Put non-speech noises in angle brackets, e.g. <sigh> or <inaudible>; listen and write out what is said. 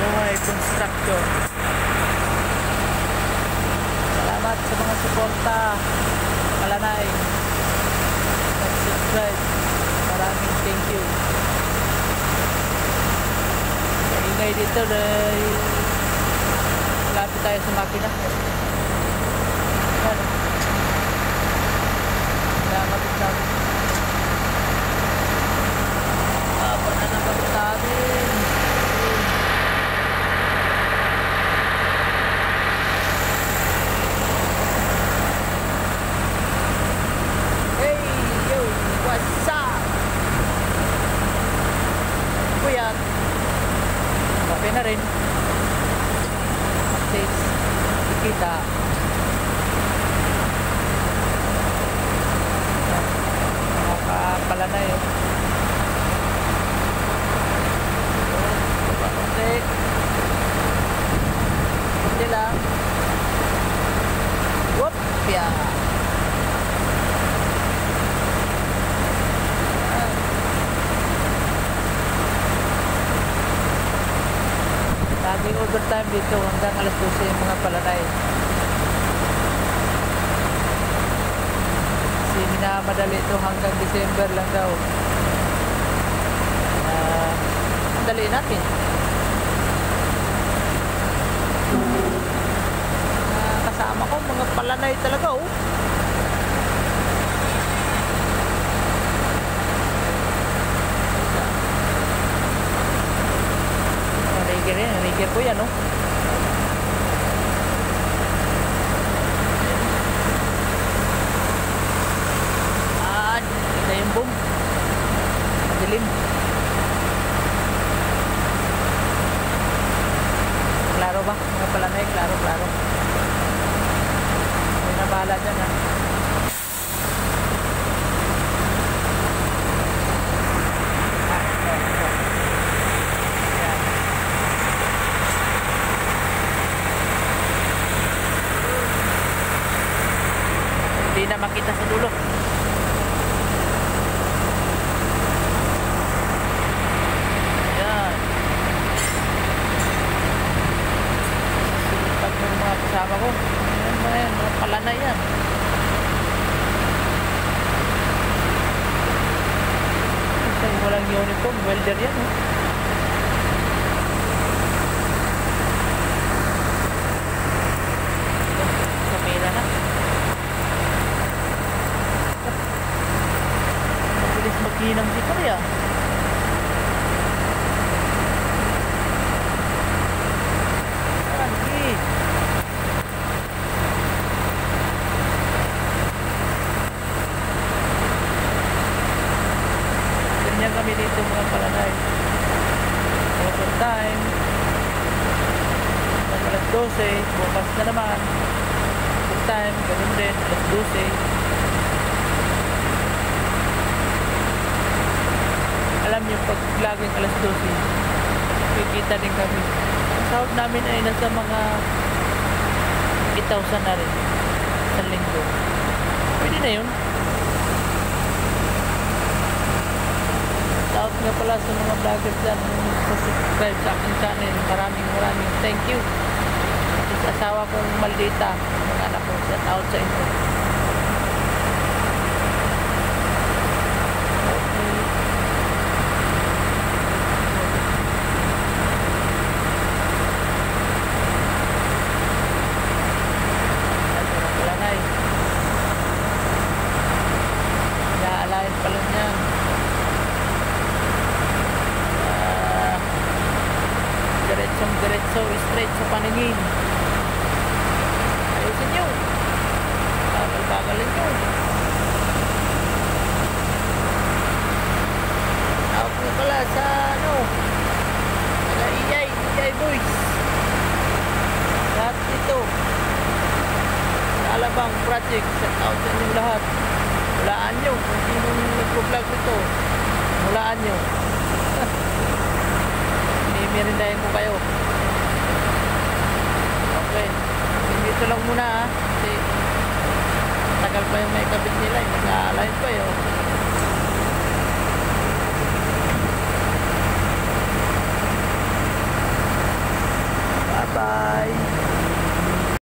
Buhay Construction. Salamat sa mga suporta. Kalanay. Nag-subscribe. Maraming thank you. Maingay dito dahil malapit tayo sa makina. Ano? Salamat sa Apa na naman sa amin? Hey, yo, what's up? Kuya, kape na rin. Updates, kikita. Nakakapala na yun. Konti. Konti lang. Whoop! Yeah. Laging overtime dito hanggang alas 12 yung mga palanay. Kasi minamadali ito hanggang December lang daw. Ah, dali natin. Ah, kasama ko mga palanay talaga oh. Ko yan oh. Ah, ito yung boom. Madilim. Klaro ba? Mga pala na klaro, klaro. May nabala dyan ha. Na makita sa dulo. Yan. Sinipan mo yung mga kasama ko. Ayan mga yan, mga pala na yan. Isa yung walang welder yan oh. Mabilis maghinang si Korea. Lagi. Ganyan dito mga palanay. Pag alas 12, bukas na naman. Overtime, ganun din, alas 12. Alam niyo pag laging alas 12 kikita din kami. Ang sahod namin ay nasa mga 8,000 na rin sa linggo. Pwede na yun. Sahod nga pala sa mga vloggers dyan sa subscribe sa aking channel. Maraming maraming thank you. At sa asawa kong maldita mga anak ko shout out sa inyo sa paningin. Ayusin nyo. Bagal-bagalin nyo. Out nga pala sa ano, taga Iyay, Iyay Boys. Lahat dito. Alabang Project. Sa inyong lahat. Hulaan nyo kung sinong nagpo-vlog nito. Hulaan nyo. <laughs> Mimirindahin ko kayo. 我也没干 bba